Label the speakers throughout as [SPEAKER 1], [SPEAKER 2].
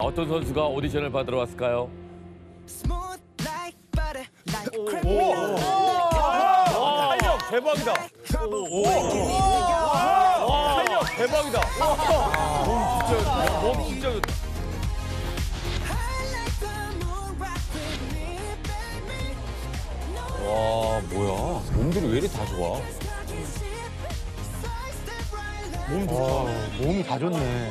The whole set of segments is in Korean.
[SPEAKER 1] 어떤 선수가 오디션을 받으러 왔을까요?
[SPEAKER 2] 탄력 대박이다. 탄력 대박이다. 몸 진짜 몸 진짜 좋다.
[SPEAKER 1] 와 뭐야 몸들이 왜 이리 다 좋아?
[SPEAKER 2] 몸 좋다.
[SPEAKER 3] 몸이 다 좋네.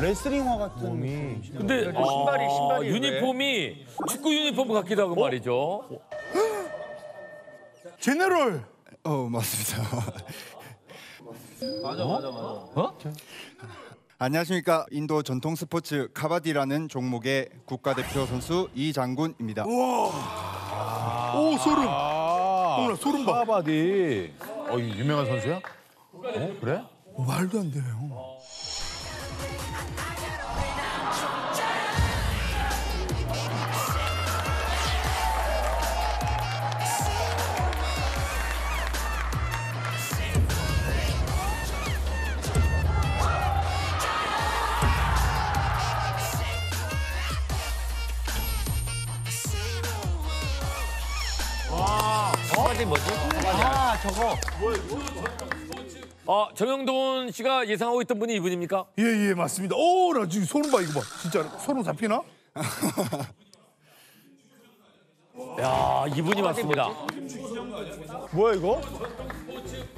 [SPEAKER 3] 레슬링화 같은 몸이.
[SPEAKER 1] 근데
[SPEAKER 2] 신발이-
[SPEAKER 1] 아,
[SPEAKER 2] 신발이 왜?
[SPEAKER 1] 유니폼이 축구 유니폼 같기도 하고 말이죠.
[SPEAKER 3] General.
[SPEAKER 4] 어 맞습니다. 맞아 맞아 맞아. 안녕하십니까 인도 전통 스포츠 카바디라는 종목의 국가대표 선수 이장군입니다.
[SPEAKER 3] 오 소름. 어머나 소름 봐.
[SPEAKER 5] 카바디. 어, 이 유명한 선수야? 어, 그래?
[SPEAKER 3] 말도 안 돼요.
[SPEAKER 1] 바지 뭐지?
[SPEAKER 3] 아 저거.
[SPEAKER 1] 아 정형돈 씨가 예상하고 있던 분이 이분입니까?
[SPEAKER 3] 예 예 맞습니다. 오 나 지금 소름 봐 이거 봐. 진짜 소름 잡히나?
[SPEAKER 1] 야 이분이 맞습니다.
[SPEAKER 3] 뭐야 이거?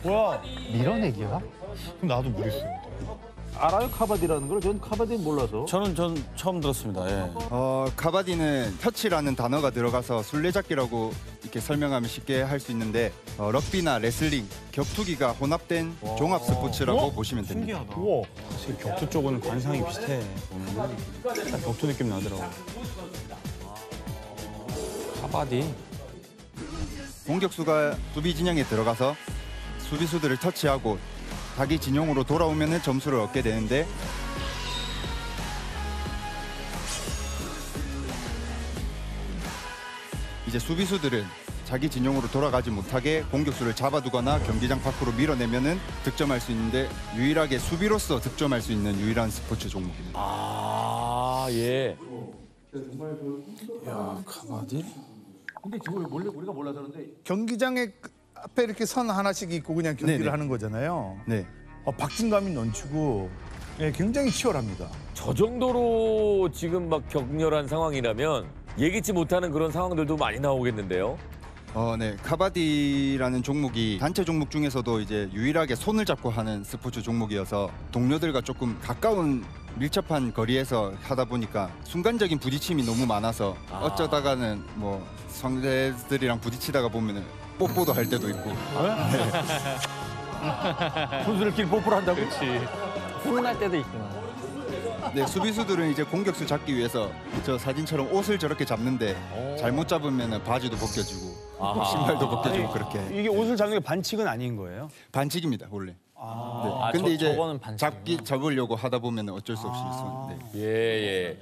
[SPEAKER 3] 뭐야?
[SPEAKER 5] 밀어내기야? 그럼 나도 모르겠어요. 알아요 카바디라는 걸? 전 카바디 몰라서.
[SPEAKER 6] 저는 전 처음 들었습니다. 예.
[SPEAKER 4] 어 카바디는 터치라는 단어가 들어가서 술래잡기라고 이렇게 설명하면 쉽게 할 수 있는데 어, 럭비나 레슬링, 격투기가 혼합된 종합 스포츠라고 보시면 됩니다.
[SPEAKER 6] 신기하다.
[SPEAKER 3] 우와.
[SPEAKER 6] 사실 격투 쪽은 관상이 비슷해. 보면은 딱 격투 느낌 나더라고.
[SPEAKER 1] 카바디.
[SPEAKER 4] 공격수가 수비 진영에 들어가서 수비수들을 터치하고 자기 진영으로 돌아오면 점수를 얻게 되는데 이제 수비수들은 자기 진영으로 돌아가지 못하게 공격수를 잡아두거나 경기장 밖으로 밀어내면은 득점할 수 있는데 유일하게 수비로서 득점할 수 있는 유일한 스포츠 종목입니다.
[SPEAKER 1] 아 예.
[SPEAKER 3] 경기장에 앞에 이렇게 선 하나씩 있고 그냥 경기를
[SPEAKER 4] 네네.
[SPEAKER 3] 하는 거잖아요.
[SPEAKER 4] 네.
[SPEAKER 3] 어, 박진감이 넘치고 예, 굉장히 치열합니다.
[SPEAKER 1] 저 정도로 지금 막 격렬한 상황이라면 예기치 못하는 그런 상황들도 많이 나오겠는데요.
[SPEAKER 4] 어, 네. 카바디라는 종목이 단체 종목 중에서도 이제 유일하게 손을 잡고 하는 스포츠 종목이어서 동료들과 조금 가까운 밀접한 거리에서 하다 보니까 순간적인 부딪힘이 너무 많아서 어쩌다가는 뭐 상대들이랑 부딪히다가 보면은 뽀뽀도 할 때도 있고.
[SPEAKER 5] 선수들끼리 뽀뽀를 한다고?
[SPEAKER 6] 훈 훈할 때도 있구나.
[SPEAKER 4] 네, 수비수들은 이제 공격수 잡기 위해서 저 사진처럼 옷을 저렇게 잡는데 잘못 잡으면 바지도 벗겨지고
[SPEAKER 1] 아하.
[SPEAKER 4] 신발도 벗겨지고 그렇게
[SPEAKER 6] 이게 옷을 잡는 게 반칙은 아닌 거예요?
[SPEAKER 4] 반칙입니다 원래. 네.
[SPEAKER 1] 아,
[SPEAKER 4] 근데
[SPEAKER 1] 저-
[SPEAKER 4] 이제
[SPEAKER 1] 저거는 반칙이구나.
[SPEAKER 4] 잡기 잡으려고 하다 보면 어쩔 수 없이 손. 네.
[SPEAKER 1] 예 예.